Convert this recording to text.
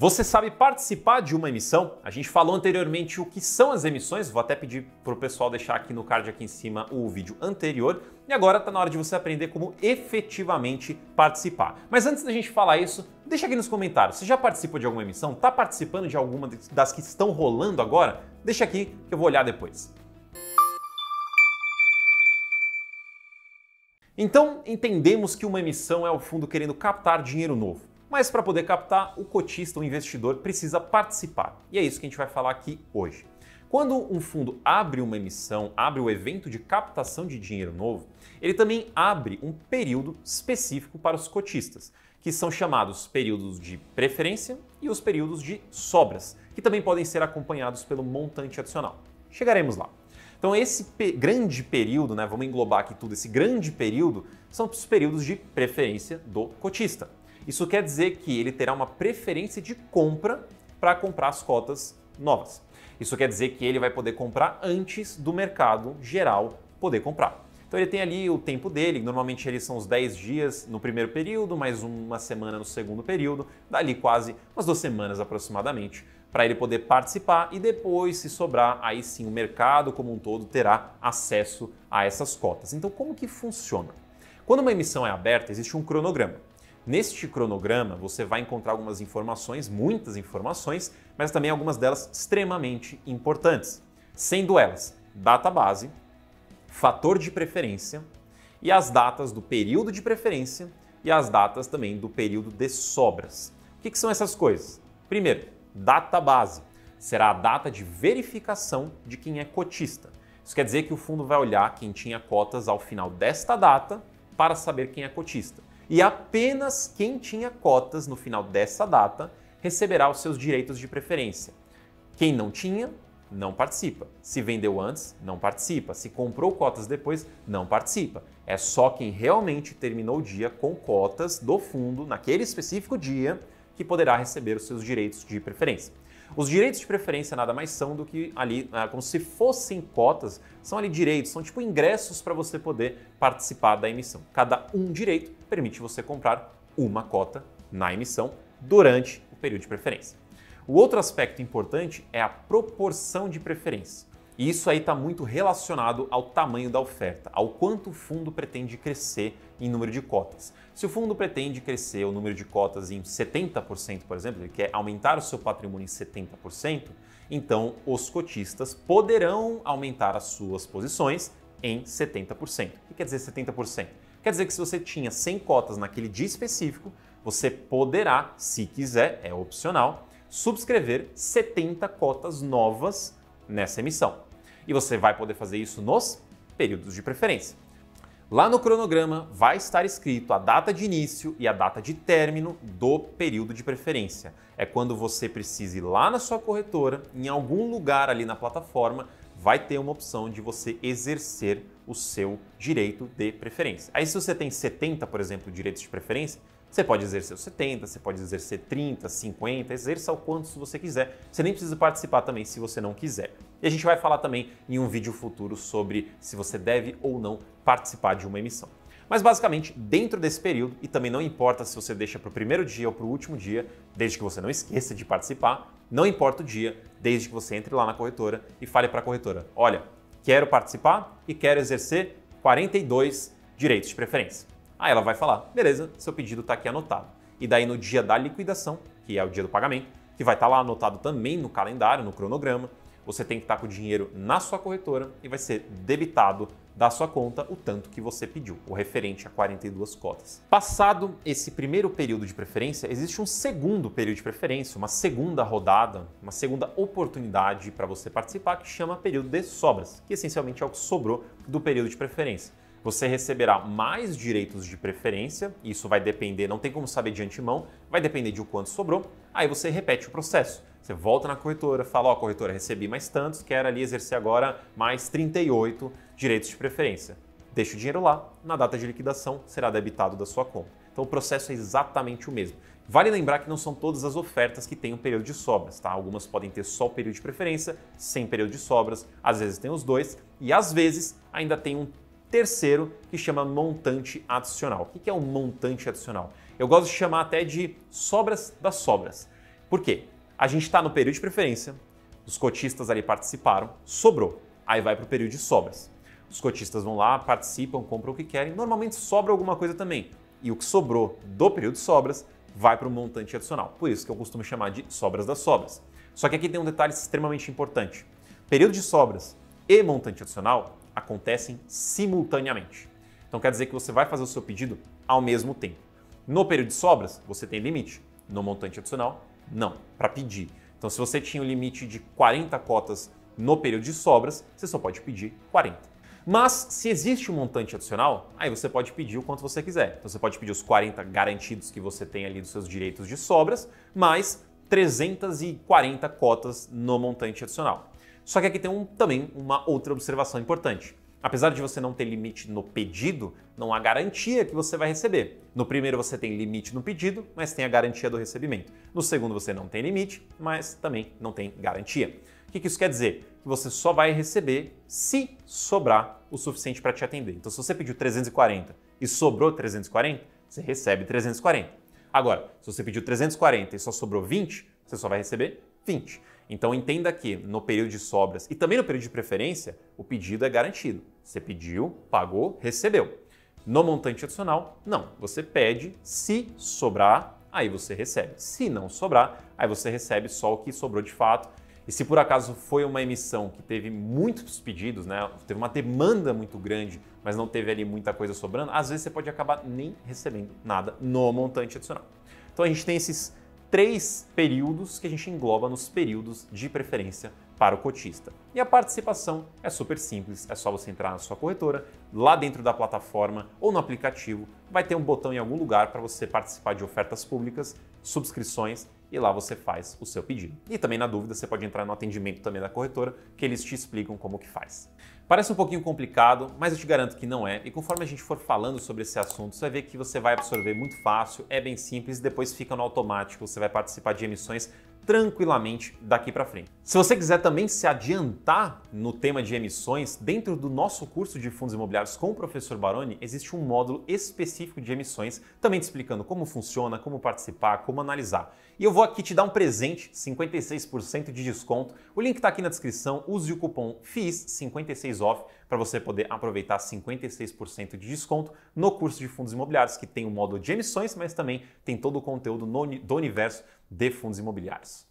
Você sabe participar de uma emissão? A gente falou anteriormente o que são as emissões, vou até pedir para o pessoal deixar aqui no card aqui em cima o vídeo anterior. E agora está na hora de você aprender como efetivamente participar. Mas antes da gente falar isso, deixa aqui nos comentários. Você já participou de alguma emissão? Está participando de alguma das que estão rolando agora? Deixa aqui que eu vou olhar depois. Então, entendemos que uma emissão é o fundo querendo captar dinheiro novo. Mas para poder captar, o cotista, o investidor, precisa participar. E é isso que a gente vai falar aqui hoje. Quando um fundo abre uma emissão, abre o evento de captação de dinheiro novo, ele também abre um período específico para os cotistas, que são chamados períodos de preferência e os períodos de sobras, que também podem ser acompanhados pelo montante adicional. Chegaremos lá. Então esse pe grande período, né, vamos englobar aqui tudo, esse grande período são os períodos de preferência do cotista. Isso quer dizer que ele terá uma preferência de compra para comprar as cotas novas. Isso quer dizer que ele vai poder comprar antes do mercado geral poder comprar. Então ele tem ali o tempo dele, normalmente eles são os 10 dias no primeiro período, mais uma semana no segundo período, dali quase umas duas semanas aproximadamente, para ele poder participar e depois, se sobrar, aí sim o mercado como um todo terá acesso a essas cotas. Então como que funciona? Quando uma emissão é aberta, existe um cronograma. Neste cronograma, você vai encontrar algumas informações, muitas informações, mas também algumas delas extremamente importantes, sendo elas data base, fator de preferência e as datas do período de preferência e as datas também do período de sobras. O que, que são essas coisas? Primeiro, data base será a data de verificação de quem é cotista. Isso quer dizer que o fundo vai olhar quem tinha cotas ao final desta data para saber quem é cotista e apenas quem tinha cotas no final dessa data receberá os seus direitos de preferência. Quem não tinha, não participa. Se vendeu antes, não participa. Se comprou cotas depois, não participa. É só quem realmente terminou o dia com cotas do fundo naquele específico dia que poderá receber os seus direitos de preferência. Os direitos de preferência nada mais são do que ali, ah, como se fossem cotas, são ali direitos, são tipo ingressos para você poder participar da emissão. Cada um direito permite você comprar uma cota na emissão durante o período de preferência. O outro aspecto importante é a proporção de preferência. E isso aí está muito relacionado ao tamanho da oferta, ao quanto o fundo pretende crescer em número de cotas. Se o fundo pretende crescer o número de cotas em 70%, por exemplo, ele quer aumentar o seu patrimônio em 70%, então os cotistas poderão aumentar as suas posições em 70%. O que quer dizer 70%? Quer dizer que se você tinha 100 cotas naquele dia específico, você poderá, se quiser, é opcional, subscrever 70 cotas novas nessa emissão. E você vai poder fazer isso nos períodos de preferência. Lá no cronograma vai estar escrito a data de início e a data de término do período de preferência. É quando você precisa ir lá na sua corretora, em algum lugar ali na plataforma, vai ter uma opção de você exercer o seu direito de preferência. Aí se você tem 70, por exemplo, direitos de preferência, você pode exercer os 70, você pode exercer 30, 50, exerça o quanto você quiser. Você nem precisa participar também se você não quiser. E a gente vai falar também em um vídeo futuro sobre se você deve ou não participar de uma emissão. Mas basicamente, dentro desse período, e também não importa se você deixa para o primeiro dia ou para o último dia, desde que você não esqueça de participar, não importa o dia, desde que você entre lá na corretora e fale para a corretora: olha, quero participar e quero exercer 42 direitos de preferência. Aí ela vai falar: beleza, seu pedido está aqui anotado. E daí no dia da liquidação, que é o dia do pagamento, que vai estar tá lá anotado também no calendário, no cronograma, você tem que estar tá com o dinheiro na sua corretora e vai ser debitado da sua conta o tanto que você pediu, o referente a 42 cotas. Passado esse primeiro período de preferência, existe um segundo período de preferência, uma segunda rodada, uma segunda oportunidade para você participar que chama período de sobras, que essencialmente é o que sobrou do período de preferência você receberá mais direitos de preferência, isso vai depender, não tem como saber de antemão, vai depender de o quanto sobrou, aí você repete o processo. Você volta na corretora, fala, ó, oh, corretora, recebi mais tantos, quero ali exercer agora mais 38 direitos de preferência. Deixa o dinheiro lá, na data de liquidação será debitado da sua conta. Então o processo é exatamente o mesmo. Vale lembrar que não são todas as ofertas que têm um período de sobras, tá? Algumas podem ter só o período de preferência, sem período de sobras, às vezes tem os dois, e às vezes ainda tem um terceiro, que chama montante adicional. O que é um montante adicional? Eu gosto de chamar até de sobras das sobras. Por quê? A gente está no período de preferência, os cotistas ali participaram, sobrou. Aí vai para o período de sobras. Os cotistas vão lá, participam, compram o que querem. Normalmente sobra alguma coisa também. E o que sobrou do período de sobras vai para o montante adicional. Por isso que eu costumo chamar de sobras das sobras. Só que aqui tem um detalhe extremamente importante. Período de sobras e montante adicional acontecem simultaneamente. Então quer dizer que você vai fazer o seu pedido ao mesmo tempo. No período de sobras, você tem limite. No montante adicional, não, para pedir. Então se você tinha um limite de 40 cotas no período de sobras, você só pode pedir 40. Mas se existe um montante adicional, aí você pode pedir o quanto você quiser. Então você pode pedir os 40 garantidos que você tem ali dos seus direitos de sobras, mais 340 cotas no montante adicional. Só que aqui tem um, também uma outra observação importante. Apesar de você não ter limite no pedido, não há garantia que você vai receber. No primeiro você tem limite no pedido, mas tem a garantia do recebimento. No segundo você não tem limite, mas também não tem garantia. O que isso quer dizer? Que você só vai receber se sobrar o suficiente para te atender. Então, se você pediu 340 e sobrou 340, você recebe 340. Agora, se você pediu 340 e só sobrou 20, você só vai receber 20. Então entenda que no período de sobras e também no período de preferência, o pedido é garantido. Você pediu, pagou, recebeu. No montante adicional, não. Você pede, se sobrar, aí você recebe. Se não sobrar, aí você recebe só o que sobrou de fato e se por acaso foi uma emissão que teve muitos pedidos, né, teve uma demanda muito grande, mas não teve ali muita coisa sobrando, às vezes você pode acabar nem recebendo nada no montante adicional. Então a gente tem esses três períodos que a gente engloba nos períodos de preferência para o cotista. E a participação é super simples, é só você entrar na sua corretora, lá dentro da plataforma ou no aplicativo, vai ter um botão em algum lugar para você participar de ofertas públicas, subscrições e lá você faz o seu pedido. E também na dúvida você pode entrar no atendimento também da corretora, que eles te explicam como que faz. Parece um pouquinho complicado, mas eu te garanto que não é. E conforme a gente for falando sobre esse assunto, você vai ver que você vai absorver muito fácil, é bem simples, depois fica no automático, você vai participar de emissões tranquilamente daqui para frente. Se você quiser também se adiantar no tema de emissões, dentro do nosso curso de fundos imobiliários com o professor Baroni, existe um módulo específico de emissões, também te explicando como funciona, como participar, como analisar. E eu vou aqui te dar um presente, 56% de desconto. O link está aqui na descrição. Use o cupom FIS56OFF para você poder aproveitar 56% de desconto no curso de fundos imobiliários, que tem o módulo de emissões, mas também tem todo o conteúdo no, do universo de fundos imobiliários.